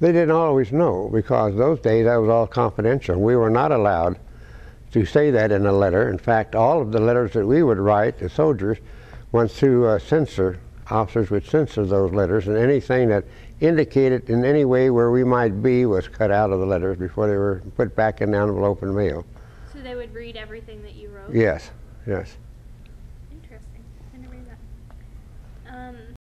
They didn't always know because those days that was all confidential. We were not allowed to say that in a letter. In fact, all of the letters that we would write to soldiers went through a censor. Officers would censor those letters, and anything that indicated in any way where we might be was cut out of the letters before they were put back in the envelope and mail. So they would read everything that you wrote? Yes, yes.